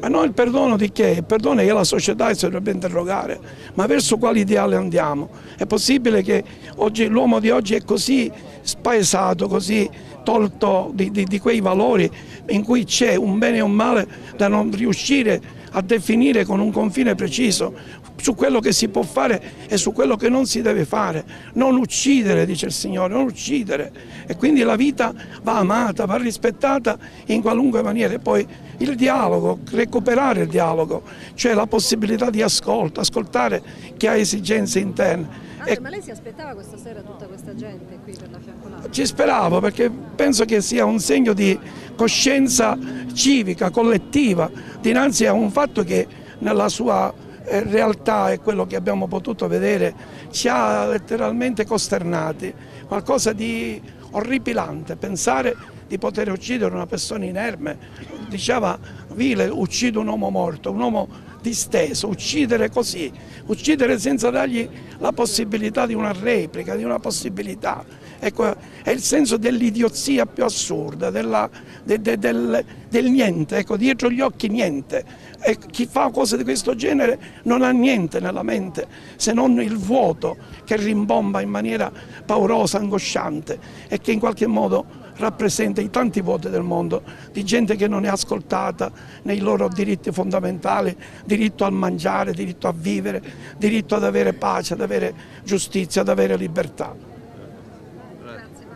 Ma no, il perdono di che? Il perdono è che la società si dovrebbe interrogare, ma verso quale ideale andiamo? È possibile che l'uomo di oggi è così spaesato, così tolto di, di, di quei valori in cui c'è un bene e un male da non riuscire a definire con un confine preciso su quello che si può fare e su quello che non si deve fare. Non uccidere, dice il Signore, non uccidere. E quindi la vita va amata, va rispettata in qualunque maniera. E poi il dialogo, recuperare il dialogo, cioè la possibilità di ascolto, ascoltare chi ha esigenze interne. Andrea, ma lei si aspettava questa sera tutta questa gente qui per la fiancolata? Ci speravo perché penso che sia un segno di coscienza civica, collettiva, dinanzi a un fatto che nella sua realtà e quello che abbiamo potuto vedere ci ha letteralmente costernati, qualcosa di orripilante, pensare di poter uccidere una persona inerme, diceva Vile uccide un uomo morto, un uomo disteso, uccidere così, uccidere senza dargli la possibilità di una replica, di una possibilità. Ecco, è il senso dell'idiozia più assurda, della, de, de, del, del, niente, ecco, dietro gli occhi niente. E chi fa cose di questo genere non ha niente nella mente se non il vuoto che rimbomba in maniera paurosa, angosciante e che in qualche modo rappresenta i tanti voti del mondo di gente che non è ascoltata nei loro diritti fondamentali, diritto al mangiare, diritto a vivere, diritto ad avere pace, ad avere giustizia, ad avere libertà.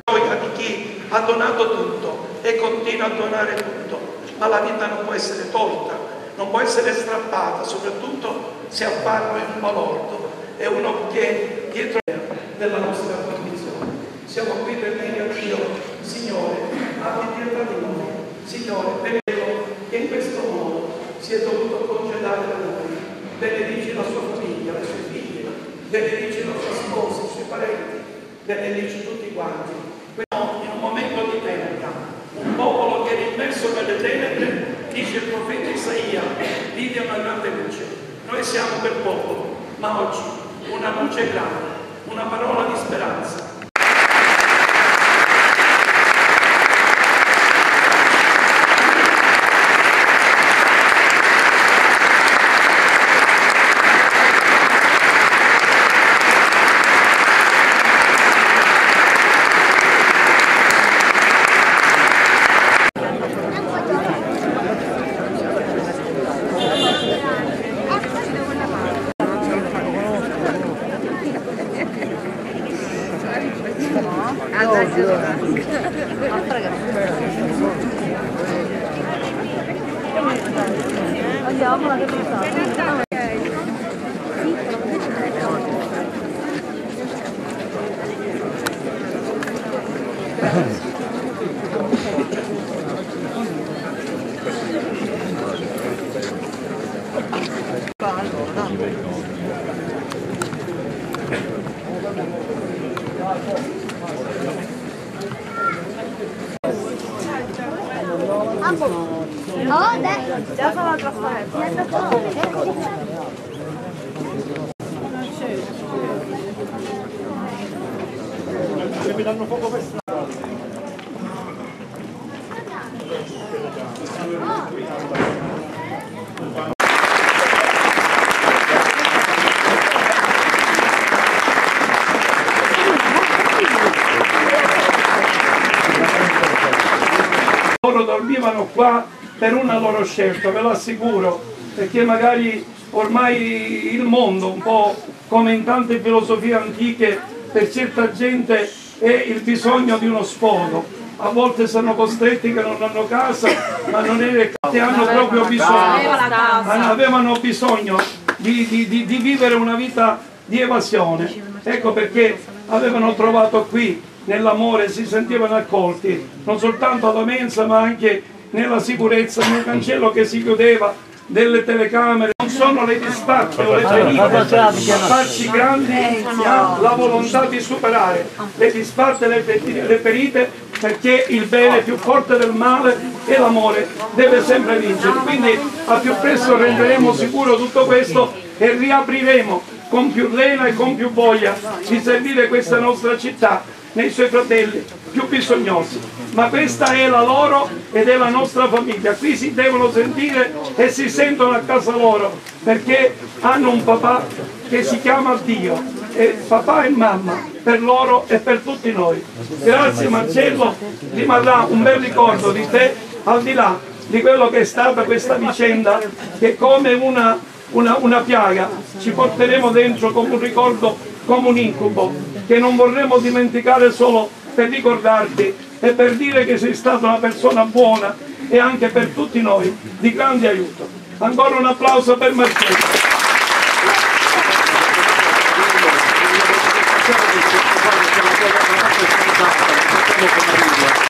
Gioia di chi ha donato tutto e continua a donare tutto, ma la vita non può essere tolta, non può essere strappata, soprattutto se appare un balordo, è uno che dietro della nostra condizione. Siamo qui per dire a Dio Signore, abbi pietà di noi. Signore, vedo che in questo modo si è dovuto congedare da noi. Benedici la sua famiglia, le sue figlie, benedici la sua sposa, i suoi parenti, benedici tutti quanti. In un momento di tenebra, un popolo che è immerso nelle tenebre, dice il profeta Isaia, vide una grande luce. Noi siamo quel popolo, ma oggi una luce grande, una parola di speranza Andiamo alla ripresa. Oh, dai. Già fa la trasparenza. mi danno poco per strada. Loro dormivano qua per una loro scelta, ve lo assicuro, perché magari ormai il mondo, un po' come in tante filosofie antiche, per certa gente è il bisogno di uno sfogo. A volte sono costretti che non hanno casa, ma non è che hanno proprio bisogno, avevano bisogno di, di, di, di vivere una vita di evasione. Ecco perché avevano trovato qui nell'amore, si sentivano accolti, non soltanto alla mensa ma anche nella sicurezza, nel cancello che si chiudeva, delle telecamere, non sono le disfatte o le ferite a farci grandi, ma la volontà di superare le disfatte e le fe- le ferite perché il bene più forte del male e l'amore deve sempre vincere. Quindi al più presto renderemo sicuro tutto questo e riapriremo con più lena e con più voglia di servire questa nostra città nei suoi fratelli più bisognosi. Ma questa è la loro ed è la nostra famiglia. Qui si devono sentire e si sentono a casa loro perché hanno un papà che si chiama Dio. E papà e mamma per loro e per tutti noi. Grazie Marcello, rimarrà un bel ricordo di te al di là di quello che è stata questa vicenda che come una, una, una piaga ci porteremo dentro come un ricordo, come un incubo, che non vorremmo dimenticare solo per ricordarti e per dire che sei stata una persona buona e anche per tutti noi di grande aiuto. Ancora un applauso per Marcello. Facciamo